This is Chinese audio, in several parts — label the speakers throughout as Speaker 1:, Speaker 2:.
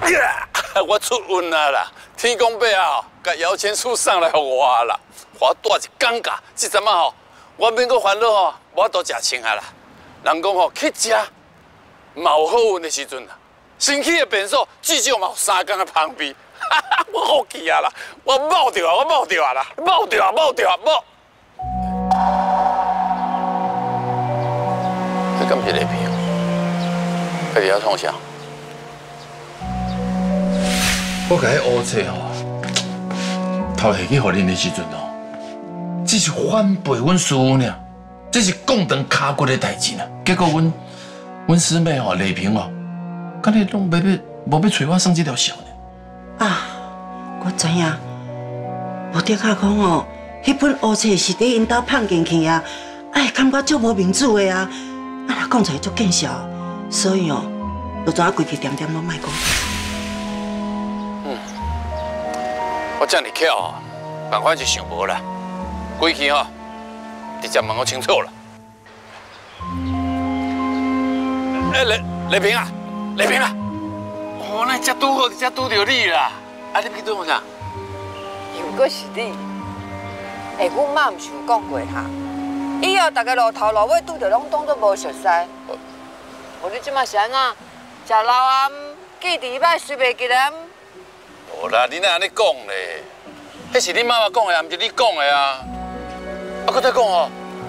Speaker 1: 我出运啊啦！天公伯啊，把摇钱树送来给我啦，我带一尴尬，这阵啊吼，我免阁烦恼吼，我都食清啊啦。人讲吼，去食冇好运的时阵啊，身体的变数至少嘛有三天的旁边，我好气啊啦！我冒掉啊，我冒掉啊啦，冒掉啊，冒掉啊，冒！这敢是雷平？快点要创啥？我甲迄乌册吼，偷下去互恁的时阵哦，只是反背阮师傅呢，这是共长卡骨的代志呢。结果阮阮师妹吼丽萍哦，敢你拢要要无要找我算这条小呢？
Speaker 2: 啊，我知影，我顶下讲哦，迄本乌册是伫因兜放进去啊，哎，感觉足无面子的啊，啊，讲出来足见笑，所以哦，就怎啊规矩点点拢卖讲。
Speaker 1: 我这么巧哦，办法是想无啦，规矩吼，直接问我清楚了。哎，雷雷平啊，雷平啊，我那只拄好，只拄到你啦，啊，你去做啥？
Speaker 3: 又搁是你？哎，阮妈毋是有讲过哈，以后大家路头路尾拄着拢当作无熟悉。无你即马是安怎？食老暗，记第摆随袂记人。
Speaker 1: 无啦，你哪安尼讲咧？迄是你妈妈讲的，毋是你讲的啊！啊，搁再讲哦，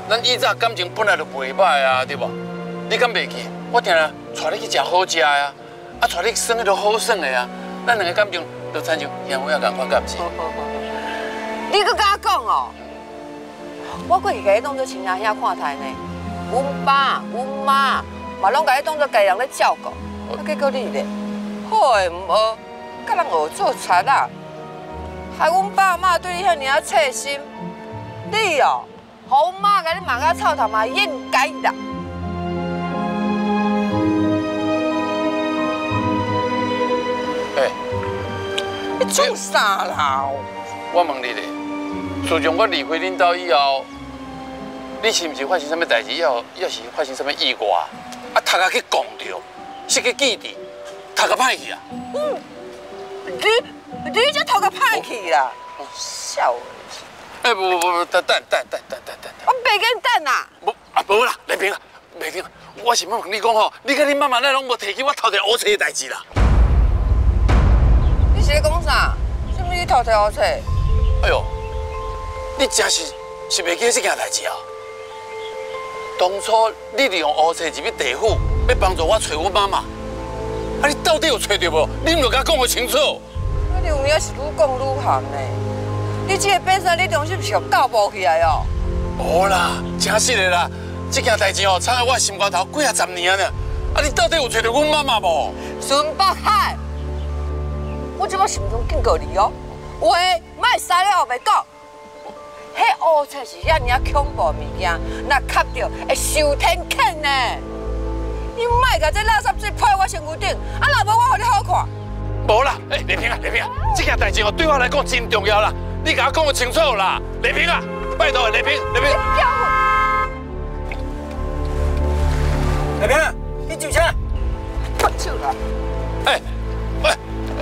Speaker 1: 咱以早感情本来就袂歹啊，对无？你敢袂记？我定日带你去食好食的啊，啊，带你耍迄个好耍的啊，咱两个感情就亲像兄妹啊共款，敢毋是？
Speaker 3: 你搁甲我讲哦？我过去甲你当做亲阿兄看待呢，阮爸、阮妈嘛拢甲你当做家人咧照顾，啊，结果你咧，好诶唔好，甲人学做贼啊！害阮爸妈对你遐尔啊切心，你哦，好妈甲你骂甲臭头嘛，应该的。
Speaker 1: 哎，
Speaker 3: 你做啥啦？
Speaker 1: 我问你咧，自从我离开恁家以后，你是毋是发生什么代志？要要是发生什么意外，啊，头壳去讲着，是去记忆，头壳歹去啊？
Speaker 3: 嗯，你你这头壳歹去啦？笑
Speaker 1: 诶！哎，不不不，等等等等等等等，
Speaker 3: 我袂跟等啊！
Speaker 1: 无啊，无啦，丽萍啊，丽萍，我是要问你讲吼，你跟你妈妈那拢无提起我偷摕乌册的代志啦？
Speaker 3: 你是咧讲啥？什么你偷摕乌册？
Speaker 1: 哎呦，你真是是袂记这件代志啊？当初你利用乌册入去地府，要帮助我找我妈妈，啊，你到底有找到无？你唔要甲讲个清楚。
Speaker 3: 你有影是愈讲愈含呢？你这个变身，你中心是要搞无起来哦？
Speaker 1: 无啦，真实的啦，这件代志哦，藏在我心肝头几啊十年呢。啊，你到底有找到阮妈妈无？
Speaker 3: 孙北海，我即马心中警告你哦，话卖三了后袂讲。迄乌册是遐尔恐怖物件，若吸着会受天谴呢。你卖甲这垃圾水泼我身躯顶，啊，老婆我互你好看。
Speaker 1: 无啦，哎，丽萍啊，丽萍啊，这件代志哦，对我来讲真重要啦，你甲我讲个清楚啦，丽萍啊，拜托，丽萍，丽萍。
Speaker 4: 丽萍，你上车。
Speaker 3: 放手啦！
Speaker 1: 哎，喂，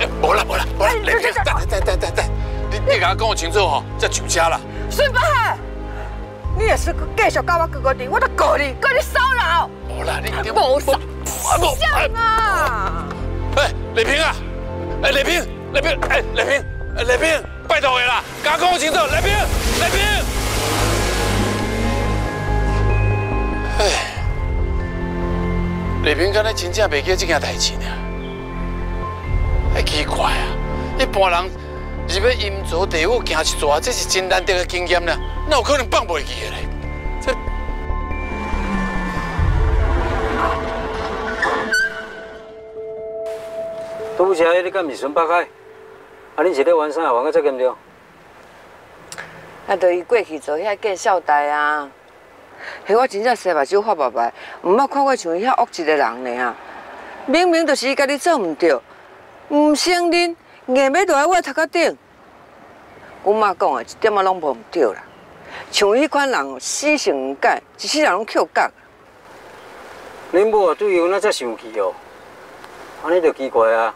Speaker 1: 哎，无啦，无啦，无啦，丽萍，等等等等等，你你甲我讲个清楚吼，再上车啦。
Speaker 3: 孙北海，你也是继续跟我哥哥弟，我都告你，告你骚扰。
Speaker 1: 无啦，你
Speaker 3: 无啥，像啊！
Speaker 1: 哎，丽萍啊！哎，丽萍，丽萍，哎，丽萍，哎，丽萍，拜托你啦，甲我讲清楚，丽萍，丽萍。哎，丽萍敢若真正袂记这件代志呢？哎，奇怪啊！一般人入要阴曹地府行一撮，这是真难得的经验呢，哪有可能放袂记的咧？这。
Speaker 4: 都不晓得你敢是孙北海？啊，你是咧玩啥？玩个这严重？
Speaker 3: 啊，着伊过去做遐见孝台啊，迄我真正生目睭发白白，毋捌看过像伊遐恶一个人呢啊！明明就是伊家己做毋对，毋承认，硬要落来我头壳顶。阮妈讲啊，一点仔拢无毋对啦。像迄款人死性唔改，一世人拢扣角。
Speaker 4: 恁母啊，对伊那才生气哦，安尼就奇怪啊！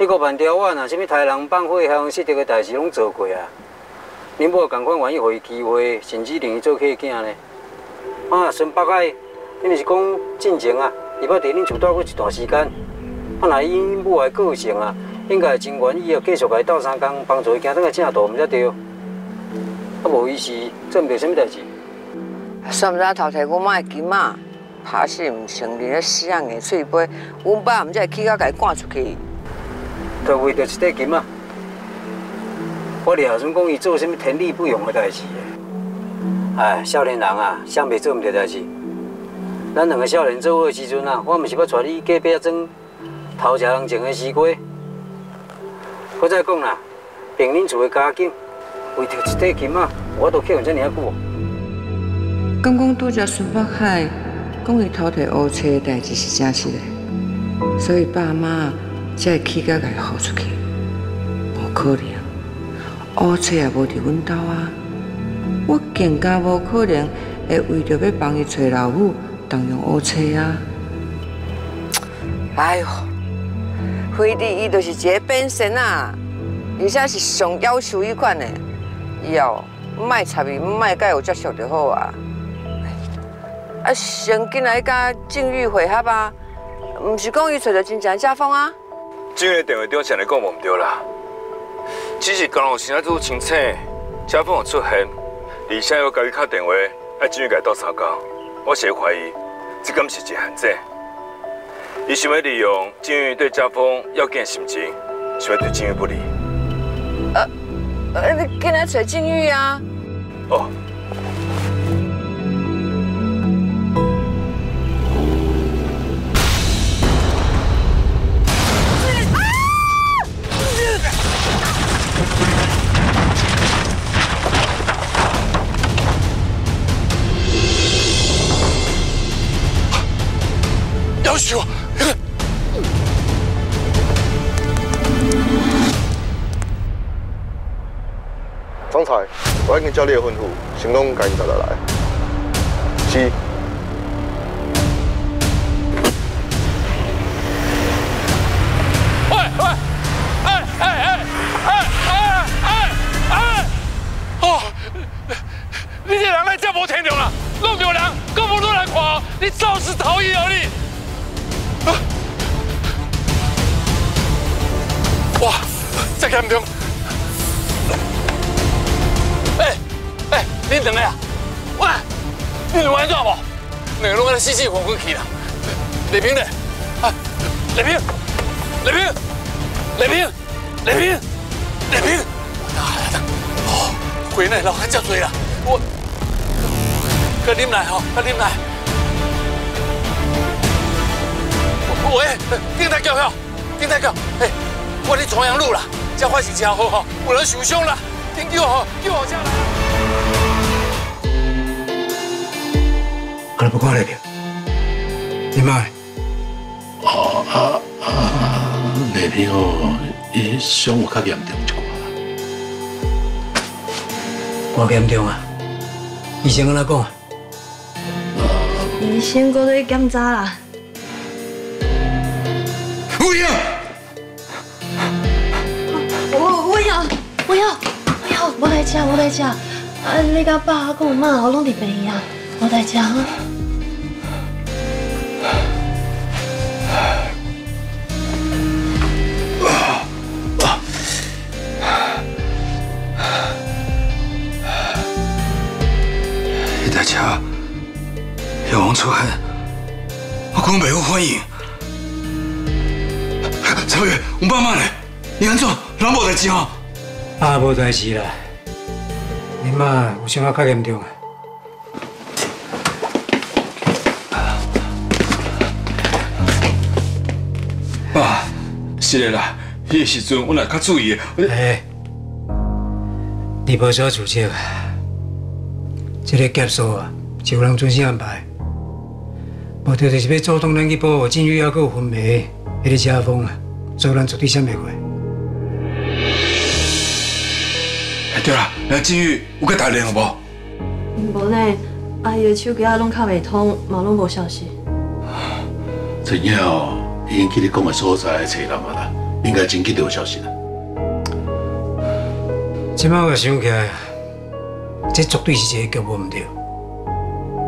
Speaker 4: 迄个万条我若什么杀人放火、害人失德的代志拢做过啊。恁某共款愿意互伊机会，甚至令伊做客囝呢？啊，孙北海，恁是讲进前啊，伊捌伫恁厝住过一段时间。啊，若以恁母的个性啊，应该真愿意哦，继续甲伊斗相共，帮助伊行转个正道，毋才对。啊，无意思做毋着什么代志。
Speaker 3: 算毋知头摕阮妈的金仔，拍死毋成立咧死人硬嘴巴，阮爸毋才会起甲甲伊赶出去。
Speaker 4: 就为着一块金仔，我俩算讲伊做什么天理不容的代志。哎，少年人啊，想袂做毋着代志。咱两个少年做伙的时阵啊，我毋是要带你隔壁庄偷食人种的西瓜。我再讲啦，凭恁厝的家境，为着一块金仔，我都客用遮尔啊久。
Speaker 3: 刚刚拄则孙北海讲伊偷摕乌车的代志是真实的，所以爸妈才会起甲甲伊付出去。无可能，乌车也无伫阮兜啊，我更加无可能会为着要帮伊找老母，动用乌车啊！哎呦，飞弟伊就是一个变身啊，而且是上要求迄款的，以后莫插伊，莫甲伊有接触就好啊。啊，先进来甲静玉会合啊，毋是讲伊找到真正家风啊？
Speaker 5: 静玉电话中向你讲无毋对啦，只是刚有时仔做清醒，家风有出现，而且又甲伊敲电话，爱静玉甲伊斗相共，我是怀疑，这敢是一个陷阱。伊想要利用静玉对家风要见心情，想要对静玉不利。
Speaker 3: 呃，呃，你进来找静玉啊？
Speaker 5: 哦。
Speaker 6: 我已经照你的吩咐，成功甲因找落来。是。
Speaker 1: 喂喂，哎哎哎哎哎哎哎！哦，你这人来这无天良啦，弄着人，搁无落来看，你肇事逃逸哦你！啊！哇，这严重！哎，你两个啊？喂，你两个安怎无？两个拢在死死活活去啦！李平呢？啊，李平，李平，李平，李平，李平！哦，回来了，还叫嘴啦！我，快啉奶吼，快啉奶！喂，顶台叫票，顶台叫，哎，我伫重阳路啦，这发是真好吼，有人受伤啦，紧叫吼，叫我家来。
Speaker 4: 我不看那个，你妈，
Speaker 7: 哦啊啊，那边哦，伊伤有较严重一寡。
Speaker 4: 偌严重啊？医生安怎讲啊？
Speaker 8: 医生搁在检查啦。
Speaker 7: 不要！
Speaker 8: 我我要我要我要，我来吃我来吃。啊，你甲爸跟我妈拢伫病院，我来吃
Speaker 7: 讲袂好反应。超越，阮爸妈呢？你安怎？人无代志吼？
Speaker 4: 啊，无代志啦。你妈有啥啊较严重啊？
Speaker 7: 爸，是的啦。迄个时阵我若较注意的。
Speaker 4: 哎，你无需要自责啊。这个结束啊，就有人准时安排。目的就是要阻挡咱去保护金玉还有分梅迄个家风啊，所以咱绝对闪袂过。
Speaker 7: 哎，对啦，那金玉有甲大联好无？
Speaker 8: 无呢，阿姨的手机啊拢敲袂通，嘛拢无消息。
Speaker 7: 陈燕哦，已经去你讲的所在找人啊啦，
Speaker 9: 应该真紧就有消息了。
Speaker 10: 即摆我想起来，这绝对是一个局无毋对。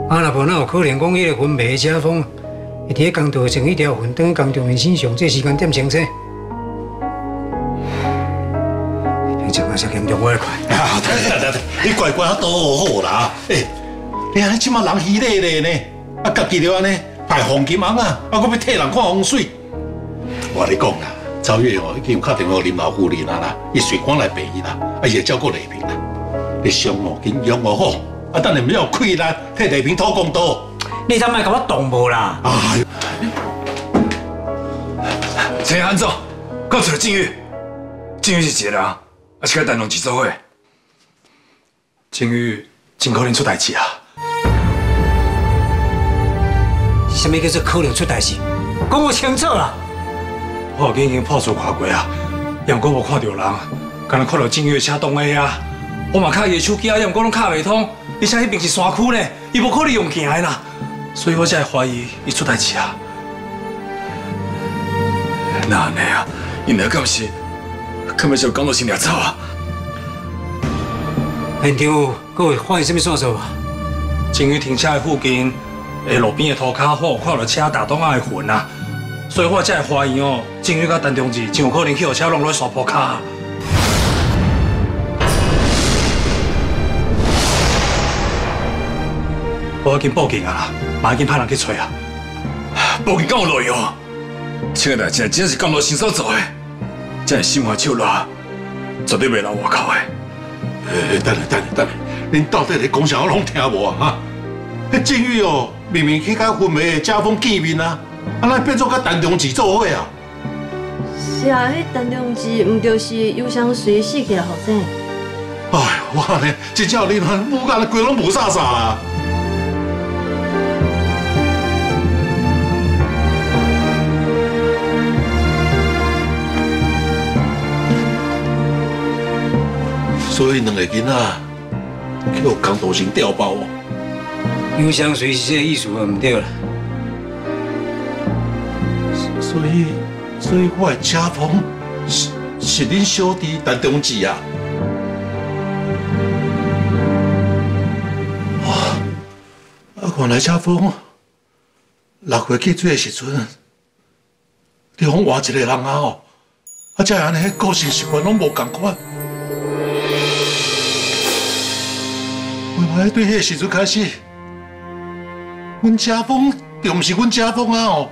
Speaker 10: 啊，若无哪有可能讲迄个分配的车风，会伫咧工道上一条分等工众人身上，这时间点清楚。并且我才严重我快。
Speaker 9: 啊，对对对，你乖乖多好啦！诶，你安尼即马人稀累累呢，啊，家己了安尼排黄金红啊，啊，搁要替人看风水。我跟你讲啦，赵月哦，已经有打电话林老夫人啦啦，伊随赶来陪伊啦，啊，伊会照顾丽萍啦。你上哦，紧用哦好，啊，等下不要亏啦，替地平讨公道。
Speaker 10: 你怎莫甲我动无啦？
Speaker 9: 哎呦，
Speaker 5: 陈安总，告诉了静玉，静玉是一个人，啊是甲陈龙一做伙。
Speaker 9: 金玉真可能出代志啊！
Speaker 10: 什么叫做可能出代志？讲我清楚啦！
Speaker 9: 我已经破除看过啊，杨过无看到人，敢若看到静玉车动的啊。
Speaker 5: 我嘛卡伊的手机啊，杨过拢卡袂通，而且迄边是山区呢，伊无可能用行的啦，所以我才会怀疑伊出代志啊。那安尼啊，因两敢是，根本是有讲到是掠走啊？
Speaker 10: 现场各位发现什么线索？
Speaker 5: 静玉停车的附近，诶，路边的涂骹我有看到车打档仔的痕啊，所以我才会怀疑哦，静玉甲陈中志真有可能去互车弄落山坡骹。我已经报警啊，马已经派人去找啊。报警敢有路用？这个代志真是甘罗先生做的，这是心怀手辣，绝对袂留外口的。
Speaker 9: 等下等下等下，恁到底咧讲啥？我拢听无啊！哈，迄静玉哦，明明去甲婚媒的家风见面啊，啊，那变做甲陈中志做伙啊？
Speaker 8: 是啊，迄陈中志毋就是忧伤随死去的后生？
Speaker 9: 哎，我呢，真正你们武干的规拢无啥啥啦。所以两个囡仔去互江道成调包哦。
Speaker 10: 忧伤随是这个意思啊，毋对啦。
Speaker 9: 所以，所以我的家风是是恁小弟陈中志啊。哇！啊，原来家风六月去水的时阵，你讲换一个人啊哦，啊，才安尼个性习惯拢无共款。原来对迄个时阵开始，阮家风就毋是阮家风啊哦。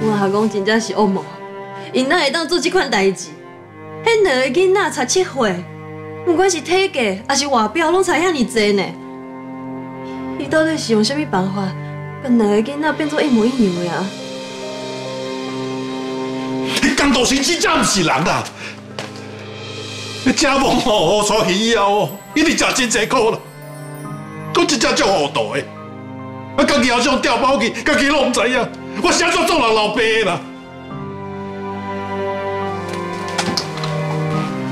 Speaker 8: 我阿公真正是恶魔，因哪会当做即款代志？迄两个囡仔才七岁，不管是体格还是外表，拢差遐尼济呢。伊到底是用什么办法，把两个囡仔变做一模一样的啊？
Speaker 9: 你江道成真正毋是人啊！你家风哦，出去以后哦，一直食真济苦啦，佫真正足糊涂的，啊，家己好像调包去，家己拢毋知影，我啥做做人老爸的啦。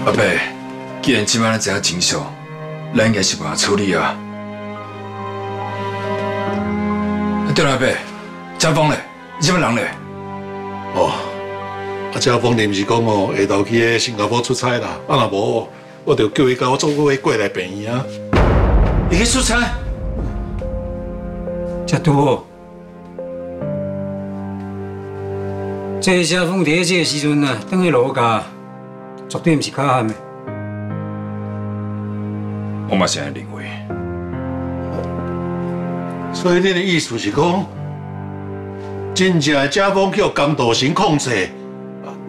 Speaker 5: 阿伯，既然今晚咱知影真相，咱应该是办法处理啊。啊对了，阿伯，家风咧，你什么人咧？
Speaker 9: 哦，啊，家风临时讲哦，下昼去新加坡出差啦，啊，若无，我就叫伊甲我做伙过来陪伊啊。
Speaker 5: 你去出差？
Speaker 10: 这拄好。这个车风伫这个时阵啊，等去老家，绝对毋是巧汉的。
Speaker 5: 我嘛是安尼认为。
Speaker 9: 所以你的意思是讲，真正的家风叫江道成控制，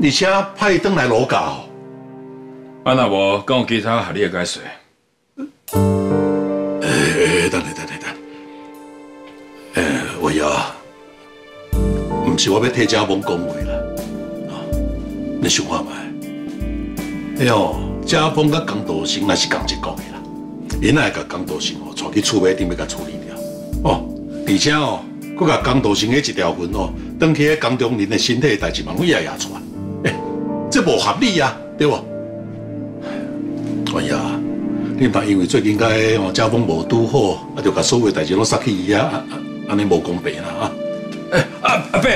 Speaker 9: 而且派伊转来罗家哦。
Speaker 5: 啊，若无，讲有其他合理的解释？
Speaker 9: 诶，等下等下等下，诶，伟啊，毋是我要替家风讲话啦，啊，你想看觅？哎呦，家风甲江道成那是同一国的啦，因来甲江道成哦，带去厝尾顶要甲处理掉，哦，而且哦，佮甲江道成的一条魂哦，登去喺江中人的身体代志嘛，拢也也出来，诶，这不合理啊，对不？哎呀，你嘛因为最近该哦家风无拄好，啊就把所有代志拢撒去伊啊，安尼无公平啦啊！
Speaker 5: 哎，阿阿伯，